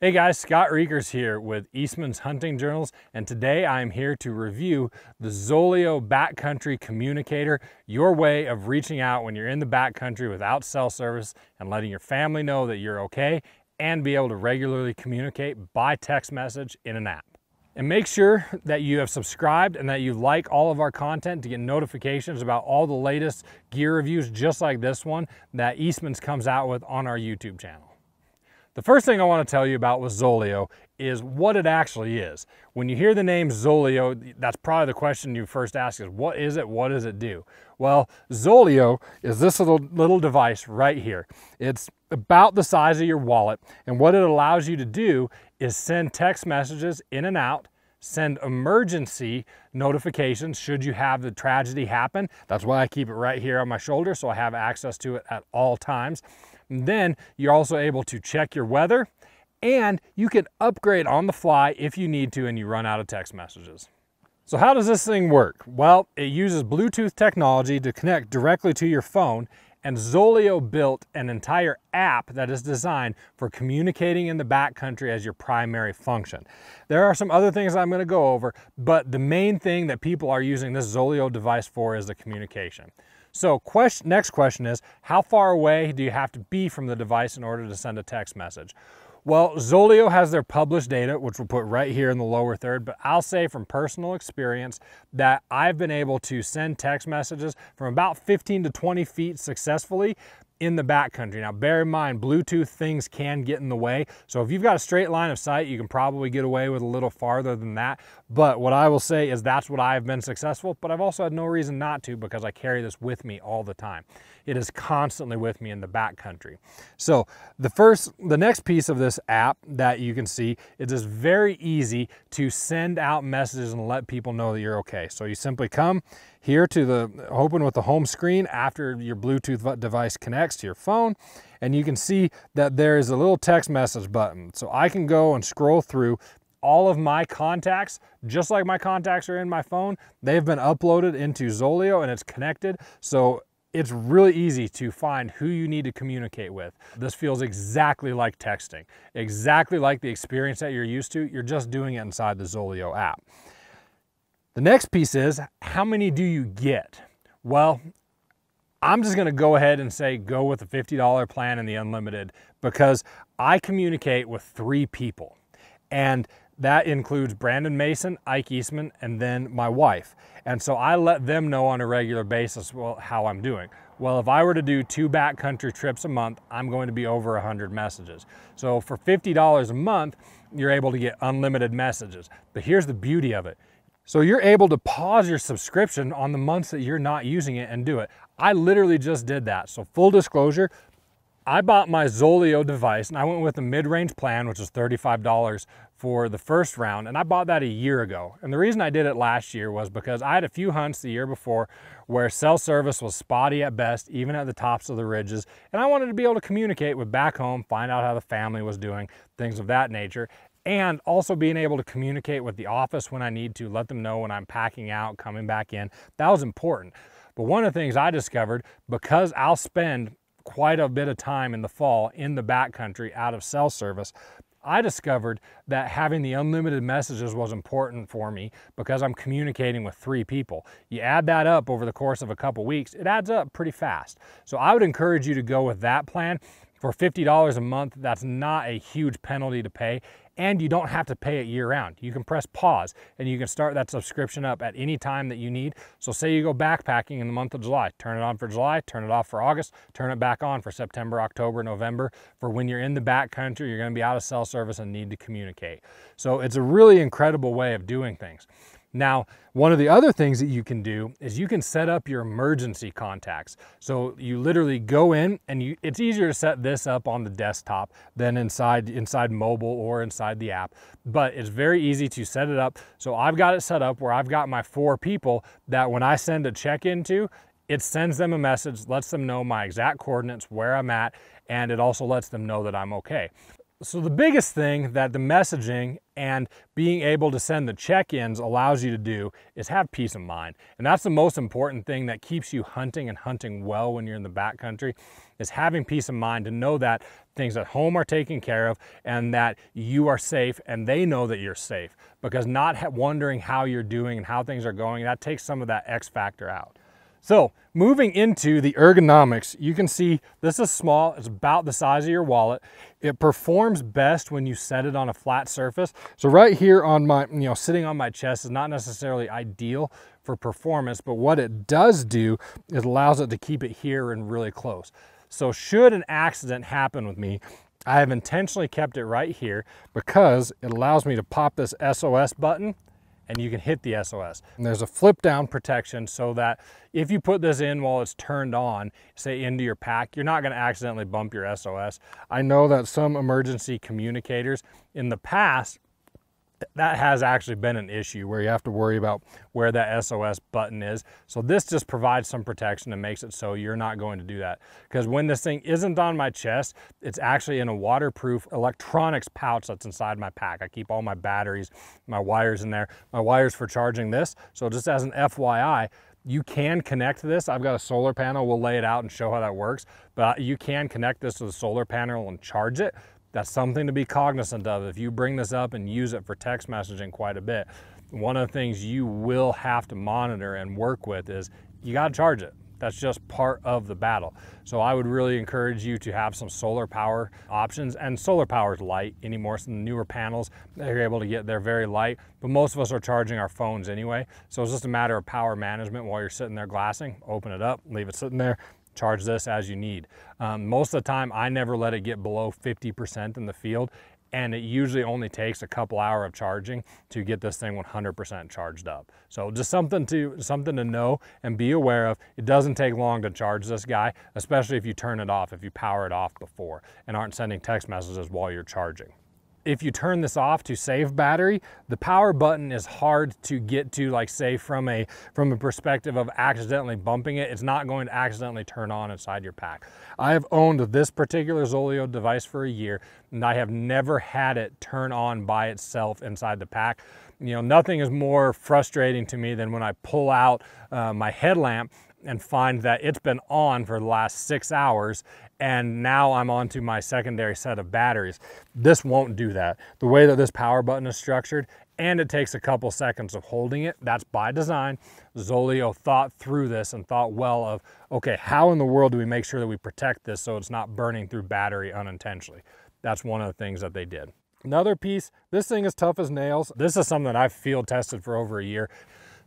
Hey guys, Scott Reekers here with Eastman's Hunting Journals, and today I'm here to review the Zoleo Backcountry Communicator, your way of reaching out when you're in the backcountry without cell service and letting your family know that you're okay and be able to regularly communicate by text message in an app. And make sure that you have subscribed and that you like all of our content to get notifications about all the latest gear reviews just like this one that Eastman's comes out with on our YouTube channel. The first thing I want to tell you about with Zoleo is what it actually is. When you hear the name Zoleo, that's probably the question you first ask is, what is it? What does it do? Well, Zoleo is this little, little device right here. It's about the size of your wallet, and what it allows you to do is send text messages in and out, send emergency notifications should you have the tragedy happen. That's why I keep it right here on my shoulder so I have access to it at all times. And then you're also able to check your weather and you can upgrade on the fly if you need to and you run out of text messages. So how does this thing work? Well, it uses Bluetooth technology to connect directly to your phone and Zoleo built an entire app that is designed for communicating in the backcountry as your primary function. There are some other things I'm going to go over, but the main thing that people are using this Zoleo device for is the communication. So question, next question is, how far away do you have to be from the device in order to send a text message? Well, Zoleo has their published data, which we'll put right here in the lower third, but I'll say from personal experience that I've been able to send text messages from about 15 to 20 feet successfully in the backcountry. Now, bear in mind, Bluetooth things can get in the way. So if you've got a straight line of sight, you can probably get away with a little farther than that. But what I will say is that's what I've been successful, but I've also had no reason not to because I carry this with me all the time. It is constantly with me in the backcountry. So the first, the next piece of this app that you can see, it is very easy to send out messages and let people know that you're okay. So you simply come, here to the open with the home screen after your Bluetooth device connects to your phone and you can see that there is a little text message button. So I can go and scroll through all of my contacts, just like my contacts are in my phone, they've been uploaded into Zoleo and it's connected. So it's really easy to find who you need to communicate with. This feels exactly like texting, exactly like the experience that you're used to. You're just doing it inside the Zoleo app. The next piece is how many do you get? Well, I'm just going to go ahead and say go with the $50 plan and the unlimited because I communicate with three people. And that includes Brandon Mason, Ike Eastman, and then my wife. And so I let them know on a regular basis well, how I'm doing. Well, if I were to do two backcountry trips a month, I'm going to be over 100 messages. So for $50 a month, you're able to get unlimited messages. But here's the beauty of it so you're able to pause your subscription on the months that you're not using it and do it. I literally just did that. So full disclosure, I bought my Zoleo device and I went with the mid-range plan, which was $35 for the first round. And I bought that a year ago. And the reason I did it last year was because I had a few hunts the year before where cell service was spotty at best, even at the tops of the ridges. And I wanted to be able to communicate with back home, find out how the family was doing, things of that nature and also being able to communicate with the office when I need to, let them know when I'm packing out, coming back in. That was important. But one of the things I discovered, because I'll spend quite a bit of time in the fall in the backcountry out of cell service, I discovered that having the unlimited messages was important for me because I'm communicating with three people. You add that up over the course of a couple weeks, it adds up pretty fast. So I would encourage you to go with that plan. For $50 a month, that's not a huge penalty to pay and you don't have to pay it year round. You can press pause and you can start that subscription up at any time that you need. So say you go backpacking in the month of July, turn it on for July, turn it off for August, turn it back on for September, October, November. For when you're in the back country, you're gonna be out of cell service and need to communicate. So it's a really incredible way of doing things. Now, one of the other things that you can do is you can set up your emergency contacts. So you literally go in and you, it's easier to set this up on the desktop than inside, inside mobile or inside the app, but it's very easy to set it up. So I've got it set up where I've got my four people that when I send a check into, it sends them a message, lets them know my exact coordinates, where I'm at, and it also lets them know that I'm okay. So the biggest thing that the messaging and being able to send the check-ins allows you to do is have peace of mind. And that's the most important thing that keeps you hunting and hunting well when you're in the backcountry is having peace of mind to know that things at home are taken care of and that you are safe and they know that you're safe because not wondering how you're doing and how things are going, that takes some of that X factor out. So moving into the ergonomics, you can see this is small. It's about the size of your wallet. It performs best when you set it on a flat surface. So right here on my, you know, sitting on my chest is not necessarily ideal for performance, but what it does do is allows it to keep it here and really close. So should an accident happen with me, I have intentionally kept it right here because it allows me to pop this SOS button and you can hit the SOS. And there's a flip down protection so that if you put this in while it's turned on, say into your pack, you're not gonna accidentally bump your SOS. I know that some emergency communicators in the past that has actually been an issue where you have to worry about where that SOS button is. So this just provides some protection and makes it so you're not going to do that. Because when this thing isn't on my chest, it's actually in a waterproof electronics pouch that's inside my pack. I keep all my batteries, my wires in there, my wires for charging this. So just as an FYI, you can connect this. I've got a solar panel. We'll lay it out and show how that works. But you can connect this to the solar panel and charge it. That's something to be cognizant of. If you bring this up and use it for text messaging quite a bit, one of the things you will have to monitor and work with is you got to charge it. That's just part of the battle. So I would really encourage you to have some solar power options and solar power is light anymore. Some newer panels, they're able to get, they're very light, but most of us are charging our phones anyway. So it's just a matter of power management while you're sitting there glassing, open it up, leave it sitting there, charge this as you need. Um, most of the time, I never let it get below 50% in the field, and it usually only takes a couple hour of charging to get this thing 100% charged up. So just something to something to know and be aware of. It doesn't take long to charge this guy, especially if you turn it off, if you power it off before and aren't sending text messages while you're charging if you turn this off to save battery, the power button is hard to get to, like say from a, from a perspective of accidentally bumping it, it's not going to accidentally turn on inside your pack. I have owned this particular Zoleo device for a year and I have never had it turn on by itself inside the pack. You know, nothing is more frustrating to me than when I pull out uh, my headlamp and find that it's been on for the last six hours and now I'm onto my secondary set of batteries. This won't do that. The way that this power button is structured, and it takes a couple seconds of holding it, that's by design. Zoleo thought through this and thought well of, okay, how in the world do we make sure that we protect this so it's not burning through battery unintentionally? That's one of the things that they did. Another piece, this thing is tough as nails. This is something that I've field tested for over a year.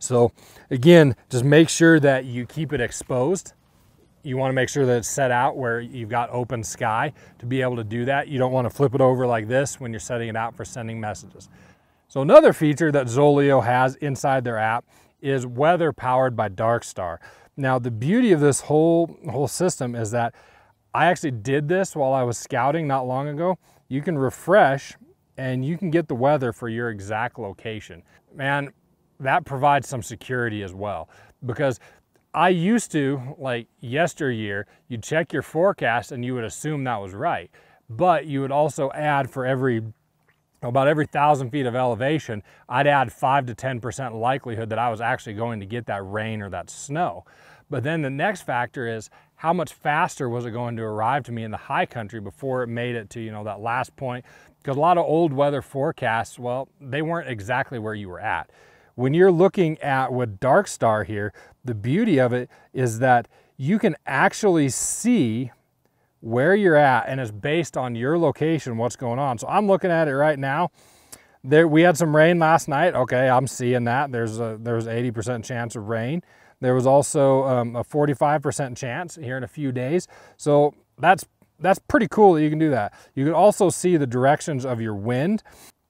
So again, just make sure that you keep it exposed you want to make sure that it's set out where you've got open sky to be able to do that. You don't want to flip it over like this when you're setting it out for sending messages. So another feature that Zoleo has inside their app is weather powered by Darkstar. Now the beauty of this whole, whole system is that I actually did this while I was scouting not long ago. You can refresh and you can get the weather for your exact location. Man, that provides some security as well because I used to, like yesteryear, you'd check your forecast and you would assume that was right. But you would also add for every, about every thousand feet of elevation, I'd add five to 10% likelihood that I was actually going to get that rain or that snow. But then the next factor is how much faster was it going to arrive to me in the high country before it made it to, you know, that last point? Because a lot of old weather forecasts, well, they weren't exactly where you were at when you're looking at with Darkstar here, the beauty of it is that you can actually see where you're at and it's based on your location, what's going on. So I'm looking at it right now. There, we had some rain last night. Okay, I'm seeing that. There's a there's 80% chance of rain. There was also um, a 45% chance here in a few days. So that's that's pretty cool that you can do that. You can also see the directions of your wind.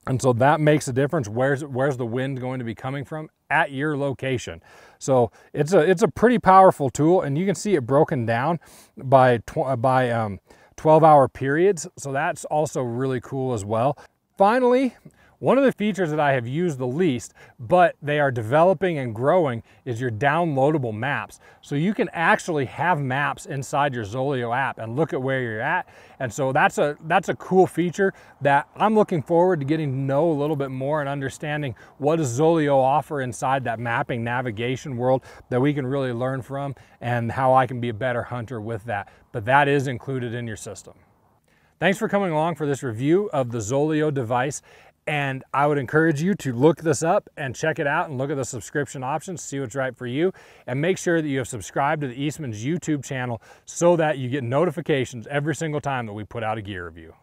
And so that makes a difference. Where's, where's the wind going to be coming from? At your location. So it's a, it's a pretty powerful tool and you can see it broken down by, tw by um, 12 hour periods. So that's also really cool as well. Finally, One of the features that I have used the least, but they are developing and growing, is your downloadable maps. So you can actually have maps inside your Zoleo app and look at where you're at. And so that's a that's a cool feature that I'm looking forward to getting to know a little bit more and understanding what does Zoleo offer inside that mapping navigation world that we can really learn from and how I can be a better hunter with that. But that is included in your system. Thanks for coming along for this review of the Zoleo device. And I would encourage you to look this up and check it out and look at the subscription options, see what's right for you, and make sure that you have subscribed to the Eastman's YouTube channel so that you get notifications every single time that we put out a gear review.